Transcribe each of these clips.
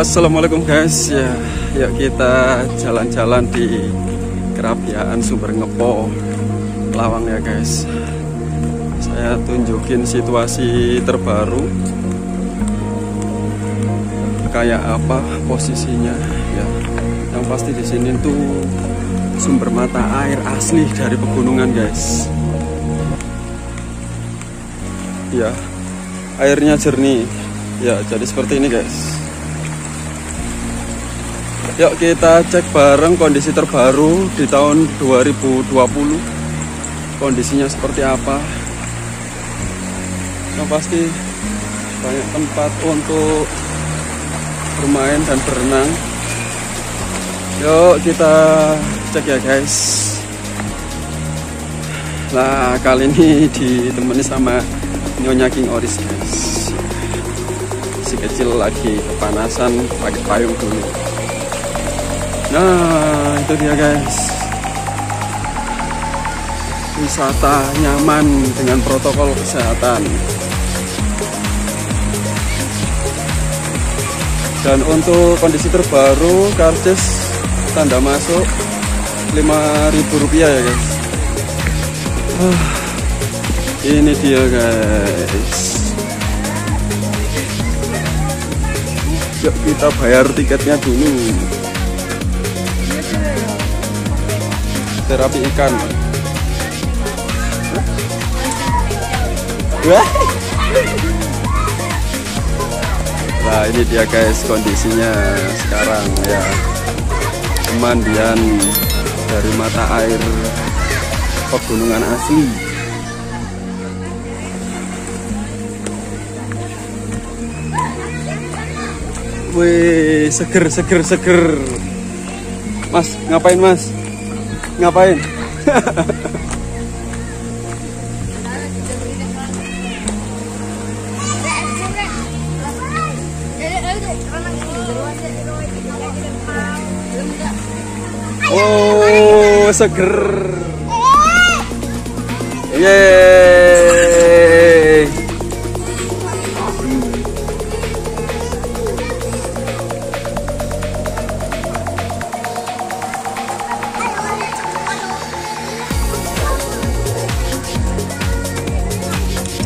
Assalamualaikum guys. Ya yuk kita jalan-jalan di kerapiaan sumber ngepo lawang ya guys. Saya tunjukin situasi terbaru. Kayak apa posisinya ya. Yang pasti di sini tuh sumber mata air asli dari pegunungan guys. Ya airnya jernih. Ya jadi seperti ini guys Yuk kita cek bareng kondisi terbaru di tahun 2020 Kondisinya seperti apa? Yang pasti banyak tempat untuk bermain dan berenang. Yuk kita cek ya guys. Nah kali ini ditemani sama Nyonya King Oris guys. Si kecil lagi kepanasan pakai payung dulu Nah, itu dia guys. Wisata nyaman dengan protokol kesehatan. Dan untuk kondisi terbaru, karcis tanda masuk Rp5.000 ya guys. Uh, ini dia guys. Yuk kita bayar tiketnya dulu. Terapi ikan. Wah. Nah ini dia guys kondisinya sekarang ya. Pemandian dari mata air pegunungan asli. Wih seger seger seger. Mas ngapain mas Ngapain? oh, seger. Yeay.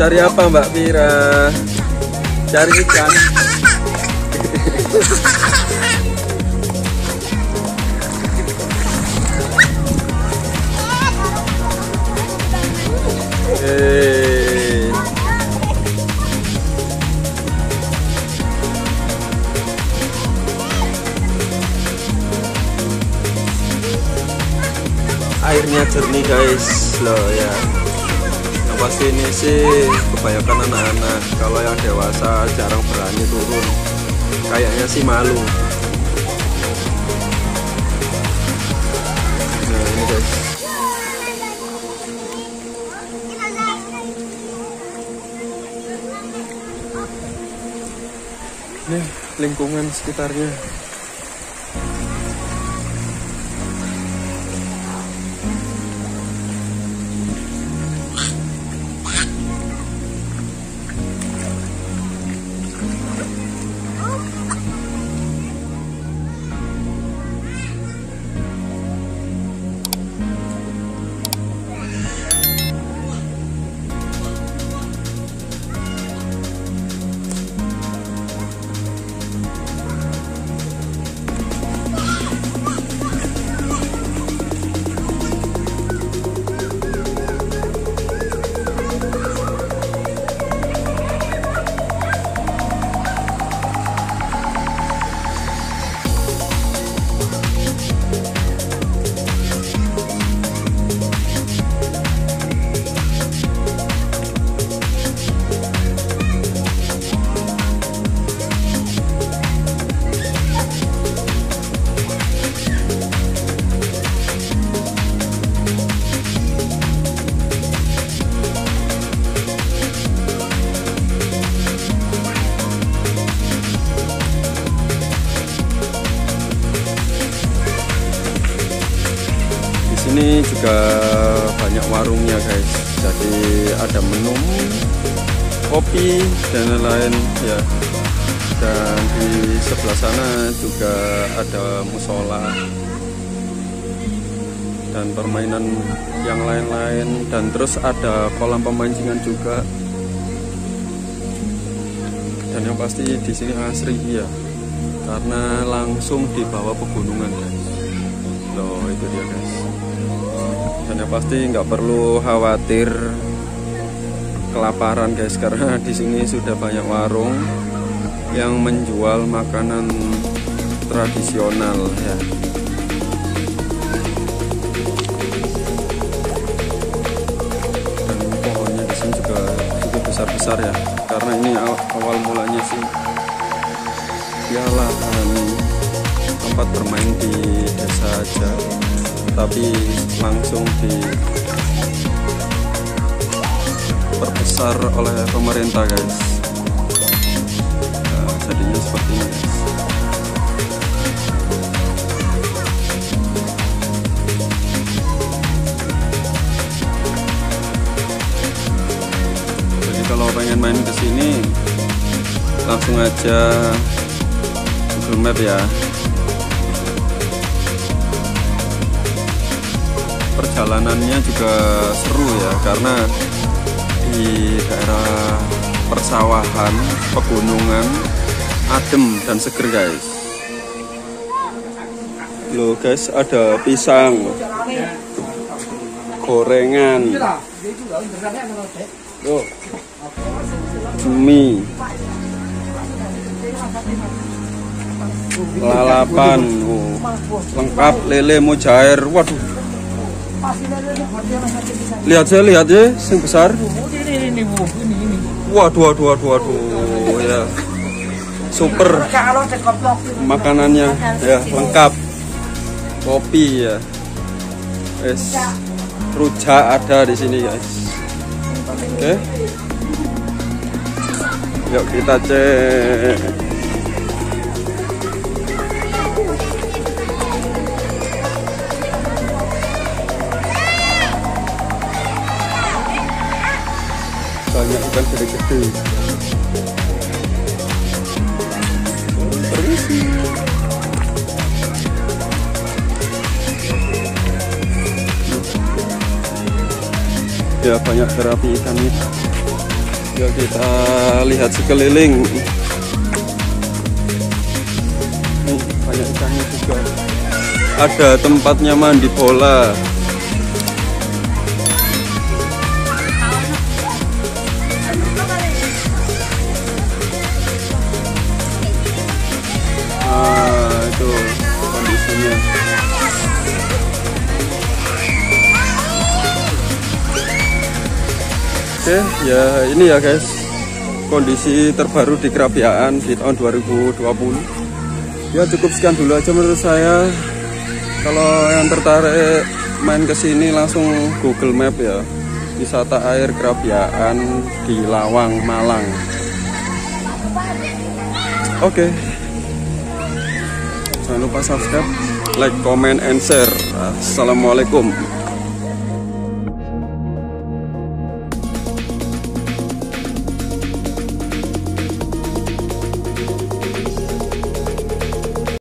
Cari apa Mbak Mira? Cari ikan. Airnya jernih guys, loh ya pasti ini sih kebanyakan anak-anak. Kalau yang dewasa jarang berani turun. Kayaknya sih malu. Nah ini guys. Ini lingkungan sekitarnya sini juga banyak warungnya guys. Jadi ada menu kopi dan lain-lain ya. Dan di sebelah sana juga ada musola dan permainan yang lain-lain. Dan terus ada kolam pemancingan juga. Dan yang pasti di sini asri ya. Karena langsung di bawah pegunungan guys. Loh itu dia guys dan yang pasti nggak perlu khawatir kelaparan guys karena di sini sudah banyak warung yang menjual makanan tradisional ya. Dan pohonnya di sini juga cukup besar-besar ya. Karena ini awal mulanya sih ya lahan tempat bermain di desa aja tapi langsung di perbesar oleh pemerintah guys. Nah, jadinya seperti ini guys. Jadi kalau pengen main ke sini langsung aja Google Map ya perjalanannya juga seru ya karena di daerah persawahan, pegunungan, adem dan seger guys. Loh guys, ada pisang, gorengan, oh, mie, lalapan, oh, lengkap lele mujair, waduh. Lihat saya lihat ya, yang besar. Waduh, waduh, waduh, waduh, ya. Super makanannya ya lengkap. Kopi ya. Es rujak ada di sini guys. Oke. Yuk kita cek. Banyak ikan gede-gede permisi ya banyak terapi ikan ini. Ya kita lihat sekeliling. Nih banyak ikannya juga. Ada tempatnya mandi bola ya ini ya guys. Kondisi terbaru di Kerapiaan di tahun 2020. Ya cukup sekian dulu aja menurut saya. Kalau yang tertarik main ke sini langsung Google Map ya. Wisata air Kerapiaan di Lawang, Malang. Oke. Jangan lupa subscribe, like, comment, and share. Assalamualaikum.